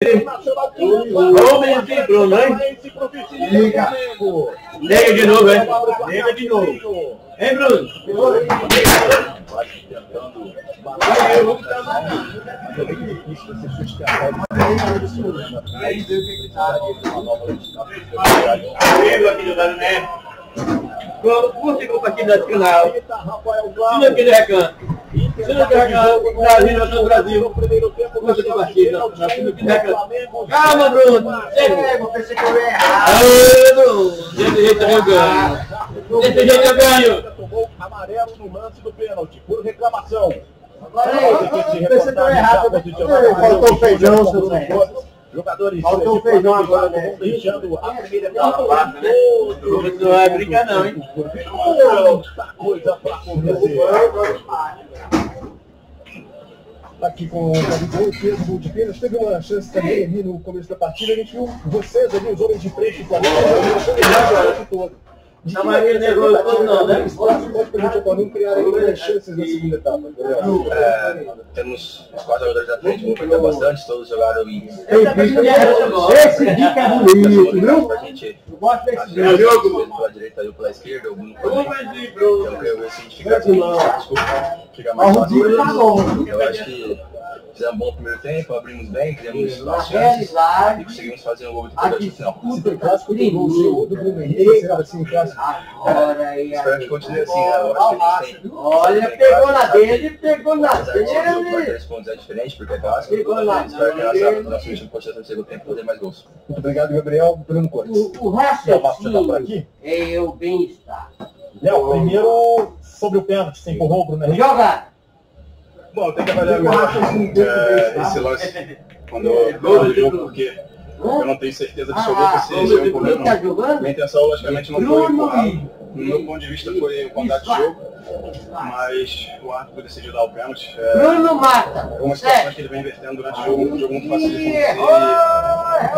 Homem de Bruno, hein? Liga. Liga de novo, hein? Liga de novo. Hein, Bruno? Amigo aqui do Gabinete. Curte e compartilha esse canal. Siga aquele recanto. Siga aquele recanto. Brasil, no Brasil. Curte e compartilha. Siga aquele recanto. Calma, Bruno. É, eu pensei que eu ia errar. Aê, Bruno. Desse jeito eu ganho. Desse jeito eu ganho. Amarelo no lance do pênalti, por reclamação. Agora aí, pensei que eu ia errar. Faltou feijão, seu Zé. Jogadores Faltou de feijão agora, né? a primeira Não etapa. vai brincar não, hein? Muita coisa pra acontecer. Aqui com o Gabigol, fez o gol de pênalti, teve uma chance também ali no começo da partida, a gente viu vocês ali, os homens de frente do Flamengo, o todo. De que nervoso você todo não, né? O esporte pode permitir criar grandes chances na segunda etapa. É, temos os quatro jogadores da frente, vamos perder bastante, todos jogaram em Esse dica é bonito, viu? pra gente Eu gosto desse fazer jogo. jogo pela direita e pela esquerda, o Bruno. Então, eu ver se a gente fica desculpa, fica mais o fácil. tá. Eu acho que fizemos um bom primeiro tempo, abrimos bem, criamos Na as chances e conseguimos fazer um gol importante aqui no final. Tem clássico, tem gol seu do será assim, clássico. agora aí. Espero que continue assim, né? Eu acho que a gente tem. Olha, pegou na dele, pegou na de de dele. três pontos é diferente, porque é clássico. Pegou lá. Espero que nossa, nosso último continuação do segundo tempo poder mais gols. Muito obrigado, Gabriel. Bruno Cortes. O, raciocínio aqui. é o bem-estar. Léo, primeiro sobre o pênalti, você empurrou o Bruno Henrique. Joga! Bom, tem que avaliar melhor é, esse lance quando eu eu o jogo, porque eu não tenho certeza absoluta se esse é um problema? Minha intenção, logicamente, não foi empurrar. No meu ponto de vista, foi o contato de jogo, mas o árbitro decidiu dar o pênalti. É, Bruno mata! algumas situações que ele vem invertendo durante o jogo, um jogo muito fácil de acontecer.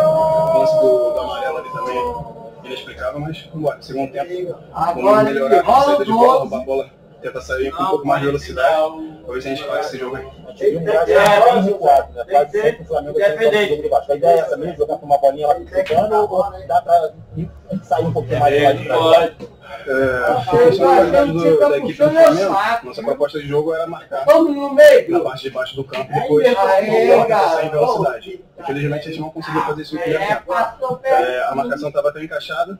O lance do, do amarelo ali também inexplicável, mas embora. Segundo tempo, Agora ele melhorar a saída o de bola, roubar a bola, tentar sair com um pouco mais de velocidade. Talvez a gente faça esse jogo aí. E um né? Do Vasco. A ideia é essa mesmo, jogar com uma bolinha lá ficando ou dá pra ir- sair um pouquinho mais lado de trás? Pode. É, a questão do, tá da equipe do Flamengo, saco. nossa proposta de jogo era marcar Vamos no na parte de baixo do campo e depois sair em velocidade. Infelizmente a gente não conseguiu fazer isso no primeiro É, tempo. passou É, a marcação estava tão encaixada,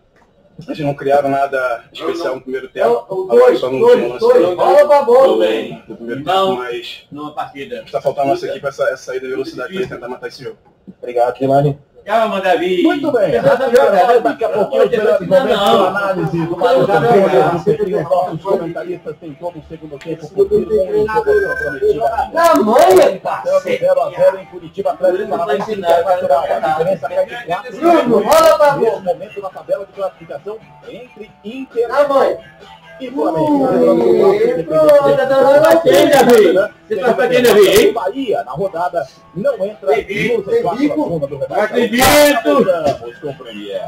a gente não criava nada especial no primeiro tempo. O Agora dois, só no dois, último lance dois, do- bola pra Tudo bola. bem. do primeiro Não. tempo, mas Numa partida. está faltando a nossa equipe essa, essa saída de velocidade para tentar matar esse jogo. Obrigado, Kilani. Calma, Davi. Muito bem, Nada daqui a pouquinho momentos de análise do Mário Gabriel. Você tem os nossos comentaristas, tem todo o segundo tempo. Na manha, Então, parceiro. 0 a 0 em Curitiba, Atlético Paranaense é de 4 Bruno, rola pra bola. momento na tabela de classificação entre Inter Na manha. Flamengo. Ih, pronto, tá dando Pra quem, Davi? Você tá pra quem, Davi, hein? Bahia, na rodada, não entra Acredito, nos quatro acredito. da zona do rebaixamento. Acredito. Vamos com o Premier.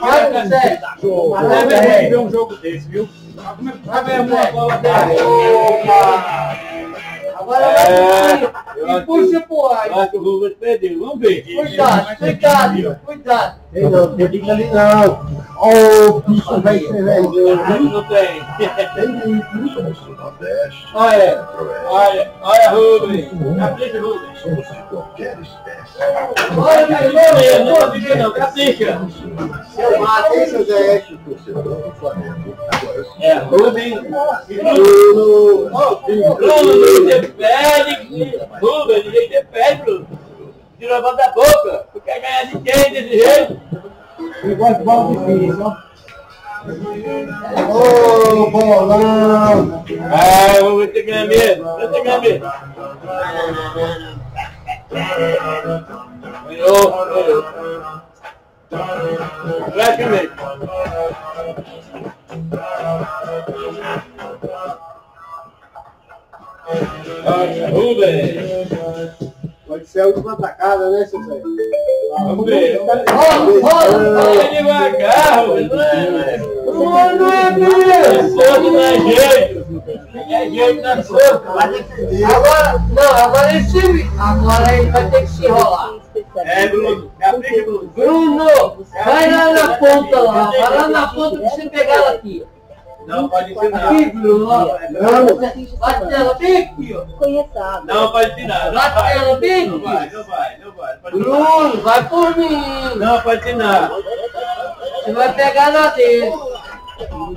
Vai, José. Jogo. Mas é verdade ver um jogo desse, viu? Vai ver uma bola dessa. Opa! Agora vai. E puxa pro ar. acho que o Rubens perdeu. Vamos ver. Cuidado, cuidado, cuidado. Ei, não, tem dica ali não. Ó, o bicho vai ser velho. Não tem. Somos do Nordeste, Olha, olha, olha, Rubens. Capricha, Rubens. somos de qualquer espécie. Olha, Capricha, não Gabriel. capricha não, capricha. Eu mato, hein, seu Zé? Torcedor do Flamengo. É, Rubens. e Bruno. Bruno, ninguém te pede. Rubens, ninguém te pede, Bruno. Tirou a boca. Tu quer ganhar de quem desse jeito? Eu gosto de bola difícil, ó. Ô, bolão. Ah, vamos ter que ganhar mesmo. Vamos ter que ganhar mesmo. Ganhou, ganhou. Praticamente. Olha, Rubens. Pode ser a última atacada, né, seu Zé? Vamos ver. Rola, rola. Olha devagar, Rubens. Não é, Bruno não é não é jeito. É jeito na sorte. Agora, não, agora ele se... Agora ele vai ter que se enrolar. É. É Bruno. Bruno, vai lá na ponta lá, vai lá na ponta pra você pegar ela aqui. Não pode ensinar. Ó. Bate ela bem aqui, ó. Conheçado. Não pode ensinar. Bate vai. ela bem Não vai, não vai, não vai. Bruno, vai por mim. Não pode ensinar. Você vai pegar na dele.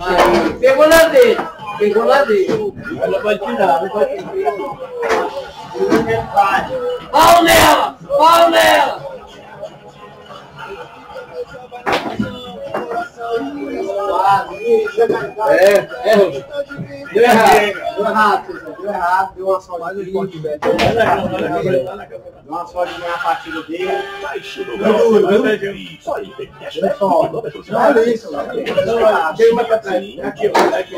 Aí, pegou na dele. Pegou na dele. Não pode ensinar. Não pode ensinar. Pau nela! Pau nela! É, é, Rubens. Deu errado. Deu errado, César. Deu errado. Deu uma sorte de. Deu uma sorte de ganhar a partida dele. Só aí, tem Pessoal, olha isso. Não, Chega mais pra trás. Aqui, ó, aqui.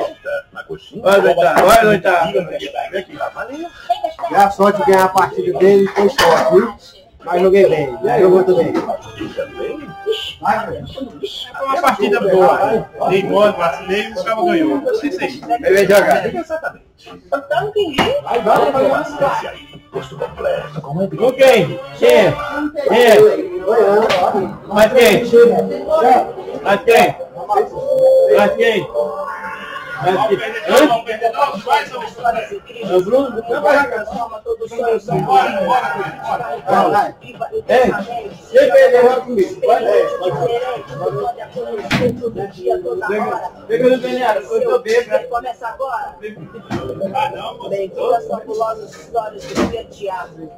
Vai, Loitar, vai, Loitar. Deu a sorte de ganhar a partida dele. Foi sorte, viu? Mas joguei bem. Jogou também. Foi uma partida boa. Dei bola, vacilei e os caras ganhou. Não sei se é isso. Vai ver jogar. Exatamente. Vai, vai, vai. Posto completo. Como é que Com quem? Quem? é? Quem? É? Mas quem? Mas quem? Mas quem? Mas quem? Hã? É o Bruno? Não vai jogar. Vai, vai. É, quem perdeu vai comigo. Vai, Pega no DNA, eu tô bêbado. Começa agora. Ah, não, Bem-vindo às fabulosas histórias do Dia Teatro.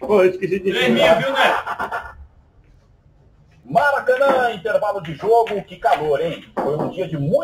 Pô, eu esqueci de Três mil, viu, né? Maracanã, intervalo de jogo, que calor, hein? Foi um dia de muito